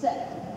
set.